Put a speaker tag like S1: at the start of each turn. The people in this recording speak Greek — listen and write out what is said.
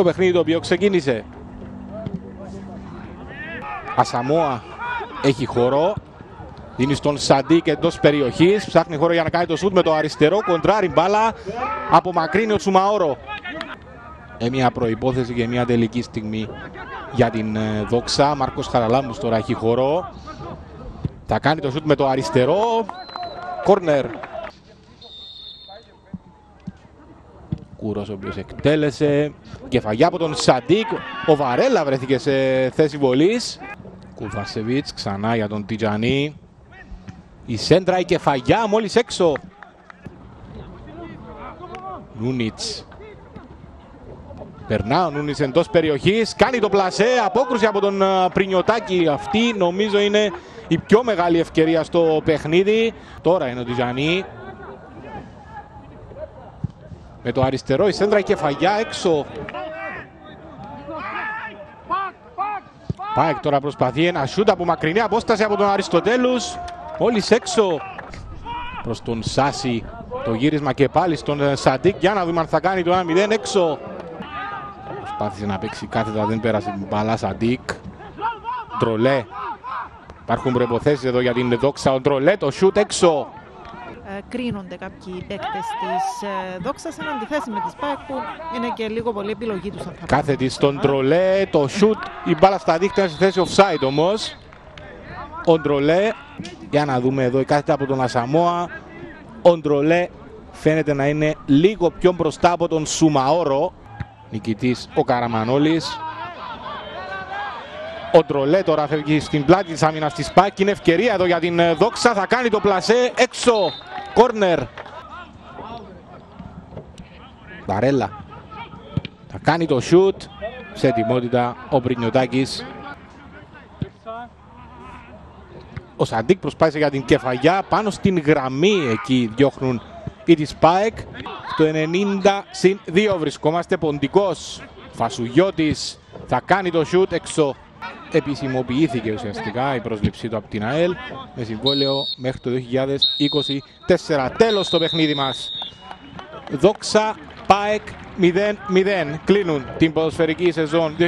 S1: στο παιχνίδι το οποίο ξεκίνησε. Ασαμόα έχει χώρο. Δίνει στον Σαντίκ εντός περιοχής. Ψάχνει χώρο για να κάνει το σουτ με το αριστερό. Κοντράρει η μπάλα. Απομακρύνει ο Τσουμαόρο. Ε, μια προσπάθεια και μια τελική στιγμή για την ε, Δόξα. Μάρκος Χαραλάμπους τώρα έχει χώρο. Θα κάνει το σουτ με το αριστερό. Κόρνερ. Κούρος ο οποίος εκτέλεσε. Κεφαλιά από τον Σαντίκ. Ο Βαρέλα βρέθηκε σε θέση βολής. Κουβασεβίτς ξανά για τον Τιτζανί. Η σέντρα η κεφαλιά μόλις έξω. Νούνιτς. Περνά ο Νούνιτς εντός περιοχής. Κάνει το πλασέ. Απόκρουση από τον Πρινιωτάκη. Αυτή νομίζω είναι η πιο μεγάλη ευκαιρία στο παιχνίδι. Τώρα είναι ο Τιτζανί. Με το αριστερό η σέντρα η κεφαγιά έξω. Πάεκ τώρα προσπαθεί ένα σούτ από μακρινή απόσταση από τον Αριστοτέλους. Όλης έξω προς τον Σάση. Το γύρισμα και πάλι στον Σαντίκ για να δούμε αν θα κάνει το 1-0 έξω. Προσπάθησε να παίξει κάθετα, δεν πέρασε την μπαλά Σαντίκ. Τρολέ. Υπάρχουν προϋποθέσεις εδώ για την δόξα. Ο Τρολέ το σούτ έξω.
S2: Ε, κρίνονται κάποιοι παίκτες της ε, δόξας εν αντιθέσει με τις ΠΑΕΚ που είναι και λίγο πολύ επιλογή τους.
S1: Κάθετη στον Τρολέ, το σούτ, η μπάλα στα δίχτυα στη θέση offside όμως. Ο Ντρολέ, για να δούμε εδώ, κάθεται από τον Ασαμόα. Ο Ντρολέ φαίνεται να είναι λίγο πιο μπροστά από τον Σουμαόρο. Νικητής ο Καραμανόλης. Ο Ντρολέ τώρα φεύγει στην πλάτη της άμυνας της ΠΑΚ. Είναι ευκαιρία εδώ για την Δόξα. Θα κάνει το πλασέ έξω. Κόρνερ. Βαρέλα. Θα κάνει το σιούτ. Σε ετοιμότητα ο Πρινιωτάκης. Ο Σαντίκ προσπάθησε για την κεφαγιά. Πάνω στην γραμμή εκεί διώχνουν οι της ΠΑΕΚ. Το 90 συν 2 βρισκόμαστε ποντικός. Φασουγιώτης θα κάνει το σιούτ έξω. Επισημοποιήθηκε ουσιαστικά η πρόσληψή του από την ΑΕΛ με συμβόλαιο μέχρι το 2024. Τέλος το παιχνίδι μας. Δόξα ΠΑΕΚ 0-0. Κλείνουν την ποδοσφαιρική σεζόν 2021-2022.